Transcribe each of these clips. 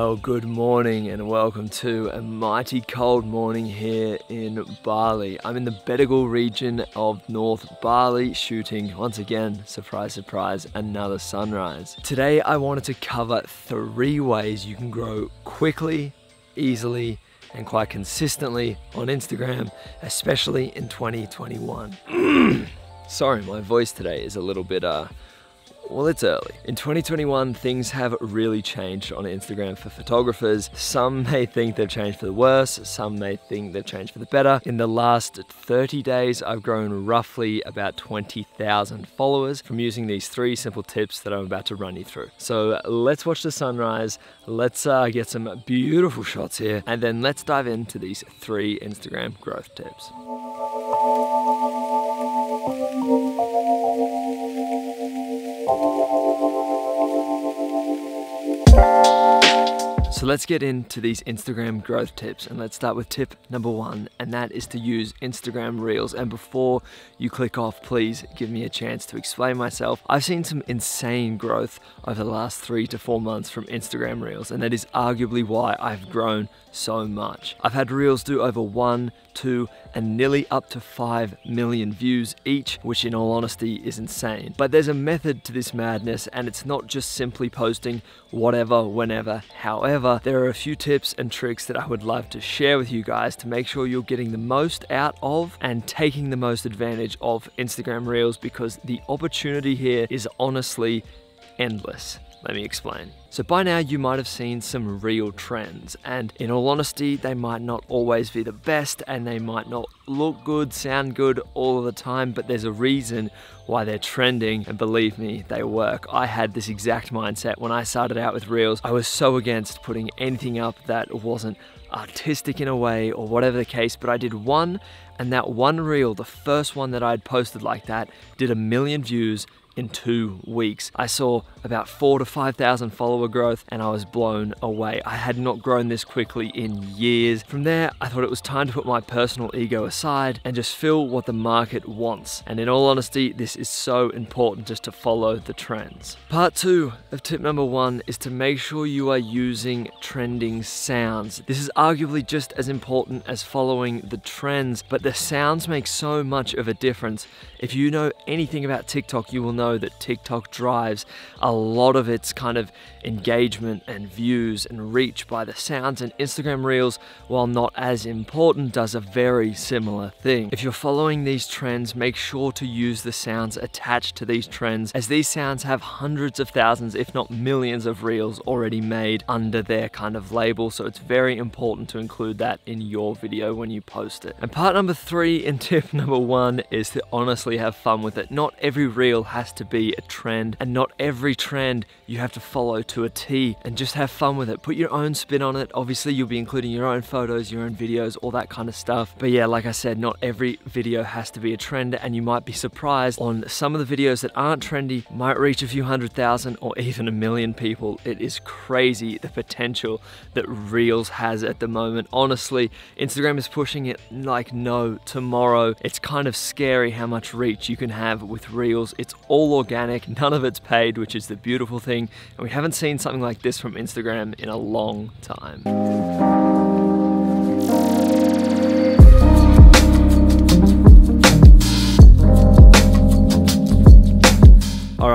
Well, good morning and welcome to a mighty cold morning here in Bali. I'm in the Bedugul region of North Bali shooting, once again, surprise, surprise, another sunrise. Today I wanted to cover three ways you can grow quickly, easily, and quite consistently on Instagram, especially in 2021. Sorry, my voice today is a little bit uh, well, it's early. In 2021, things have really changed on Instagram for photographers. Some may think they've changed for the worse, some may think they've changed for the better. In the last 30 days, I've grown roughly about 20,000 followers from using these three simple tips that I'm about to run you through. So let's watch the sunrise, let's uh, get some beautiful shots here, and then let's dive into these three Instagram growth tips. So let's get into these Instagram growth tips and let's start with tip number one and that is to use Instagram Reels. And before you click off, please give me a chance to explain myself. I've seen some insane growth over the last three to four months from Instagram Reels and that is arguably why I've grown so much. I've had Reels do over one, two, and nearly up to 5 million views each, which in all honesty is insane. But there's a method to this madness and it's not just simply posting whatever, whenever, however. There are a few tips and tricks that I would love to share with you guys to make sure you're getting the most out of and taking the most advantage of Instagram Reels because the opportunity here is honestly endless. Let me explain. So by now you might have seen some Reel trends and in all honesty they might not always be the best and they might not look good, sound good all of the time but there's a reason why they're trending and believe me they work. I had this exact mindset when I started out with Reels. I was so against putting anything up that wasn't artistic in a way or whatever the case but I did one and that one reel, the first one that I'd posted like that, did a million views in two weeks. I saw about four to 5,000 follower growth and I was blown away. I had not grown this quickly in years. From there, I thought it was time to put my personal ego aside and just fill what the market wants. And in all honesty, this is so important just to follow the trends. Part two of tip number one is to make sure you are using trending sounds. This is arguably just as important as following the trends, but the sounds make so much of a difference. If you know anything about TikTok, you will know that TikTok drives a lot of its kind of engagement and views and reach by the sounds and Instagram Reels, while not as important, does a very similar thing. If you're following these trends, make sure to use the sounds attached to these trends as these sounds have hundreds of thousands, if not millions of Reels already made under their kind of label. So it's very important to include that in your video when you post it. And part number three in tip number one is to honestly have fun with it. Not every Reel has has to be a trend and not every trend you have to follow to a T and just have fun with it. Put your own spin on it. Obviously you'll be including your own photos, your own videos, all that kind of stuff. But yeah, like I said, not every video has to be a trend and you might be surprised on some of the videos that aren't trendy might reach a few hundred thousand or even a million people. It is crazy the potential that Reels has at the moment. Honestly, Instagram is pushing it like no tomorrow. It's kind of scary how much reach you can have with Reels. It's all organic, none of it's paid, which is the beautiful thing. And we haven't seen something like this from Instagram in a long time.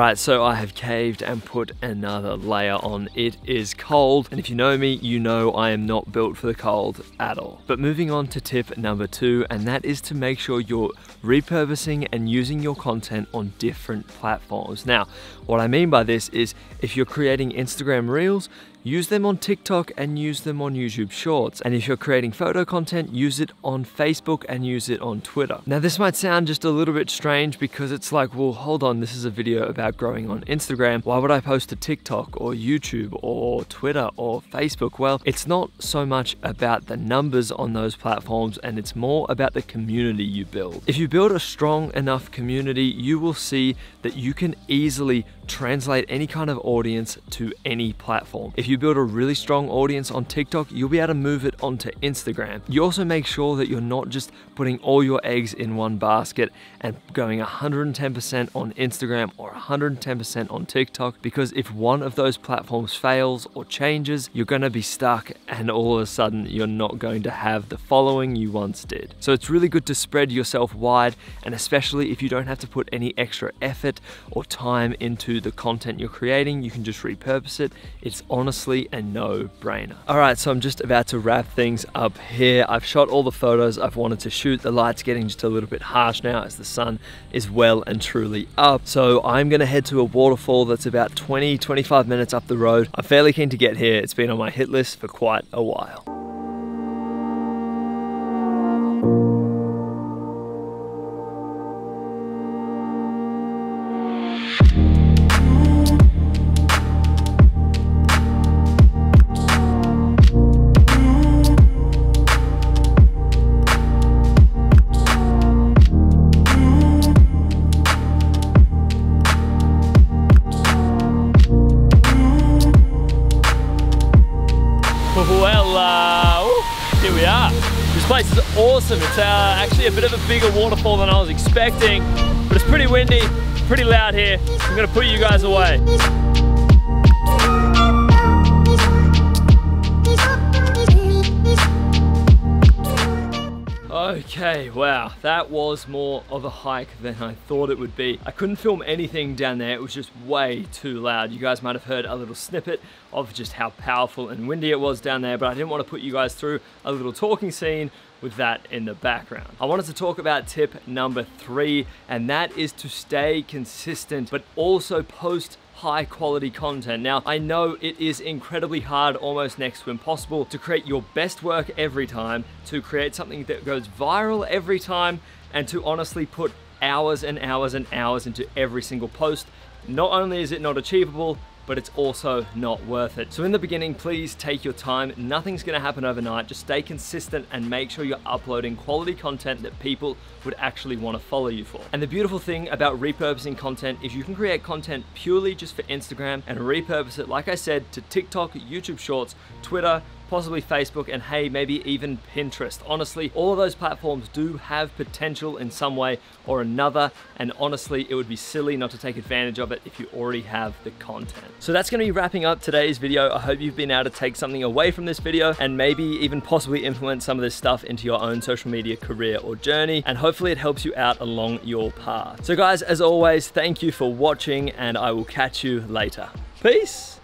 Alright, so I have caved and put another layer on. It is cold, and if you know me, you know I am not built for the cold at all. But moving on to tip number two, and that is to make sure you're repurposing and using your content on different platforms. Now, what I mean by this is if you're creating Instagram Reels, use them on TikTok and use them on YouTube Shorts. And if you're creating photo content, use it on Facebook and use it on Twitter. Now, this might sound just a little bit strange because it's like, well, hold on, this is a video about growing on Instagram. Why would I post to TikTok or YouTube or Twitter or Facebook? Well, it's not so much about the numbers on those platforms and it's more about the community you build. If you build a strong enough community, you will see that you can easily translate any kind of audience to any platform. If you build a really strong audience on TikTok, you'll be able to move it onto Instagram. You also make sure that you're not just putting all your eggs in one basket and going 110% on Instagram or 110% on TikTok because if one of those platforms fails or changes, you're gonna be stuck and all of a sudden you're not going to have the following you once did. So it's really good to spread yourself wide and especially if you don't have to put any extra effort or time into the content you're creating, you can just repurpose it. It's honestly a no-brainer. All right, so I'm just about to wrap things up here. I've shot all the photos I've wanted to shoot. The light's getting just a little bit harsh now as the sun is well and truly up. So I'm gonna head to a waterfall that's about 20, 25 minutes up the road. I'm fairly keen to get here. It's been on my hit list for quite a while. Well, uh, here we are. This place is awesome. It's uh, actually a bit of a bigger waterfall than I was expecting, but it's pretty windy, pretty loud here. I'm gonna put you guys away. Okay, wow, that was more of a hike than I thought it would be. I couldn't film anything down there, it was just way too loud. You guys might have heard a little snippet of just how powerful and windy it was down there, but I didn't want to put you guys through a little talking scene with that in the background. I wanted to talk about tip number three, and that is to stay consistent, but also post high quality content. Now, I know it is incredibly hard, almost next to impossible, to create your best work every time, to create something that goes viral every time, and to honestly put hours and hours and hours into every single post. Not only is it not achievable, but it's also not worth it. So in the beginning, please take your time. Nothing's gonna happen overnight. Just stay consistent and make sure you're uploading quality content that people would actually wanna follow you for. And the beautiful thing about repurposing content is you can create content purely just for Instagram and repurpose it, like I said, to TikTok, YouTube Shorts, Twitter, possibly Facebook, and hey, maybe even Pinterest. Honestly, all of those platforms do have potential in some way or another, and honestly, it would be silly not to take advantage of it if you already have the content. So that's gonna be wrapping up today's video. I hope you've been able to take something away from this video and maybe even possibly implement some of this stuff into your own social media career or journey, and hopefully it helps you out along your path. So guys, as always, thank you for watching, and I will catch you later. Peace!